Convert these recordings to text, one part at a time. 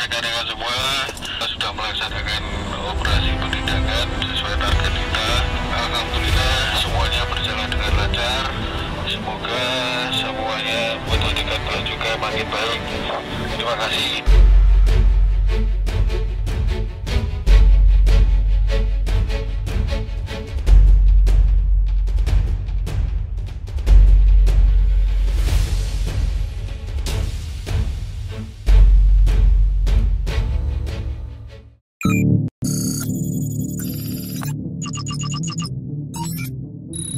rekan-rekan semua sudah melaksanakan operasi penindakan sesuai target kita. Alhamdulillah semuanya berjalan dengan lancar. Semoga semuanya penyidikan beliau juga makin baik. Terima kasih.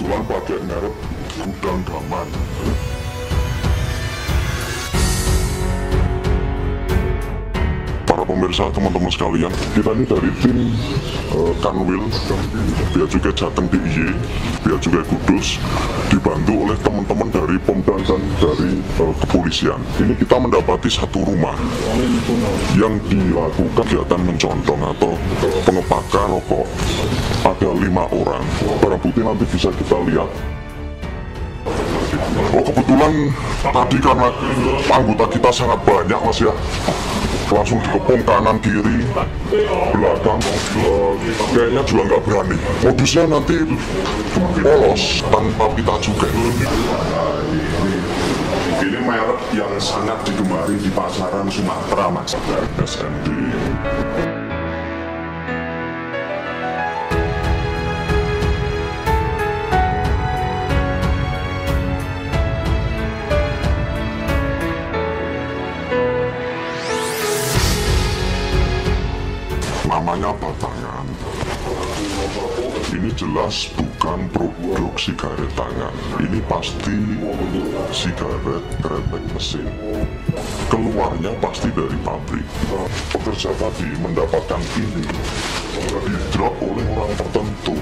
kebetulan pakai merek gudang gaman pemirsa teman-teman sekalian kita ini dari tim uh, Kanwil Bea Cukai Jateng DIY Bea Cukai Kudus dibantu oleh teman-teman dari Pomda dan dari uh, kepolisian. Ini kita mendapati satu rumah yang dilakukan kegiatan mencondong atau pengepakan rokok. Ada lima orang. Barang bukti nanti bisa kita lihat. Oh kebetulan tadi karena anggota kita sangat banyak mas ya langsung dikepung kanan kiri. Belakang eh, kayaknya juga nggak berani. Modusnya nanti polos tanpa pita cukai Ini merek yang sangat digemari di pasaran Sumatera, Mas. SND namanya batangan ini jelas bukan produk sigaret tangan. Ini pasti sigaret kretek mesin. Keluarnya pasti dari pabrik. Pekerja tadi mendapatkan ini. Di drop oleh orang tertentu